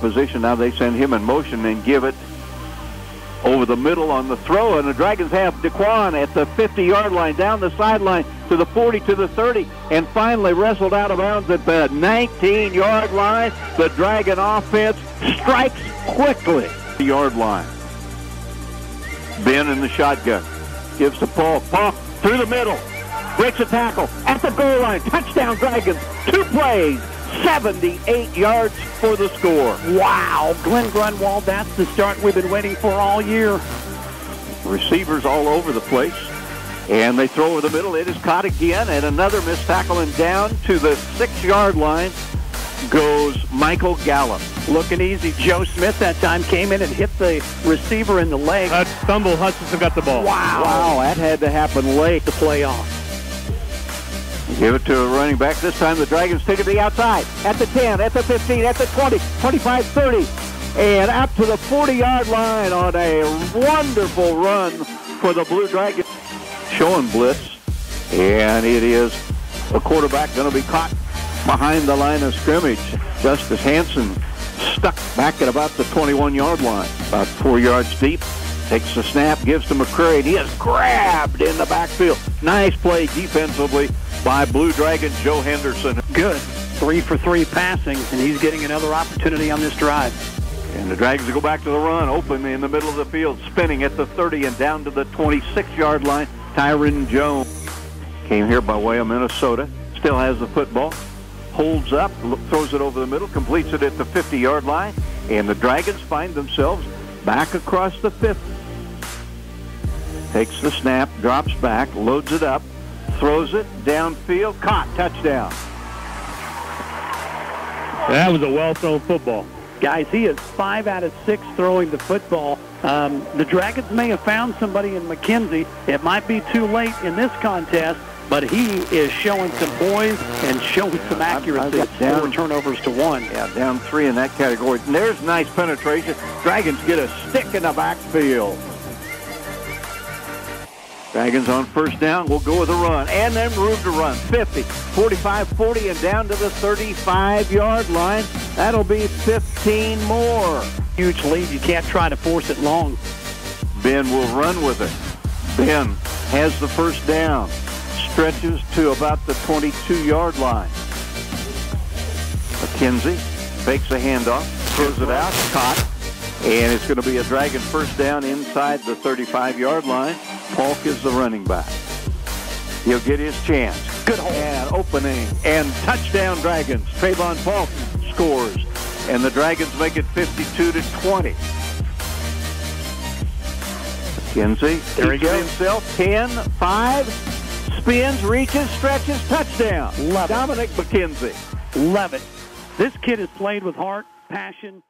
position. Now they send him in motion and give it over the middle on the throw, and the Dragons have Daquan at the 50-yard line, down the sideline to the 40, to the 30, and finally wrestled out of bounds at the 19-yard line. The Dragon offense strikes quickly. The yard line. Ben in the shotgun. Gives to Paul. Paul through the middle. Breaks a tackle at the goal line. Touchdown Dragons. Two plays. 78 yards for the score. Wow, Glenn Grunwald, that's the start we've been waiting for all year. Receivers all over the place. And they throw over the middle. It is caught again, and another missed tackle, and down to the six-yard line goes Michael Gallup. Looking easy. Joe Smith that time came in and hit the receiver in the leg. Hutch, stumble. Hutchinson got the ball. Wow. Wow, that had to happen late. to play off. Give it to a running back. This time the Dragons take it to the outside. At the 10, at the 15, at the 20, 25, 30. And up to the 40-yard line on a wonderful run for the Blue Dragons. Showing blitz. And it is a quarterback going to be caught behind the line of scrimmage. Justice Hanson stuck back at about the 21-yard line. About four yards deep. Takes the snap, gives to McCrary, and he is grabbed in the backfield. Nice play defensively by Blue Dragon Joe Henderson. Good. Three for three passing, and he's getting another opportunity on this drive. And the Dragons go back to the run, open in the middle of the field, spinning at the 30 and down to the 26-yard line. Tyron Jones came here by way of Minnesota, still has the football, holds up, throws it over the middle, completes it at the 50-yard line, and the Dragons find themselves back across the 50. Takes the snap, drops back, loads it up, throws it downfield, caught, touchdown. That was a well-thrown football. Guys, he is five out of six throwing the football. Um, the Dragons may have found somebody in McKenzie. It might be too late in this contest, but he is showing some poise and showing some accuracy. I've got down- Four turnovers to one. Yeah, down three in that category. And there's nice penetration. Dragons get a stick in the backfield. Dragons on first down. We'll go with a run. And then room to run. 50, 45, 40, and down to the 35-yard line. That'll be 15 more. Huge lead. You can't try to force it long. Ben will run with it. Ben has the first down. Stretches to about the 22-yard line. McKenzie fakes a handoff, throws it out, caught, and it's going to be a Dragon first down inside the 35-yard line. Polk is the running back. He'll get his chance. Good hole. And opening and touchdown Dragons. Trayvon Polk scores, and the Dragons make it 52 to 20. McKenzie There he it goes. himself. 10, 5, spins, reaches, stretches, touchdown. Love it. Dominic McKenzie. Love it. This kid has played with heart, passion.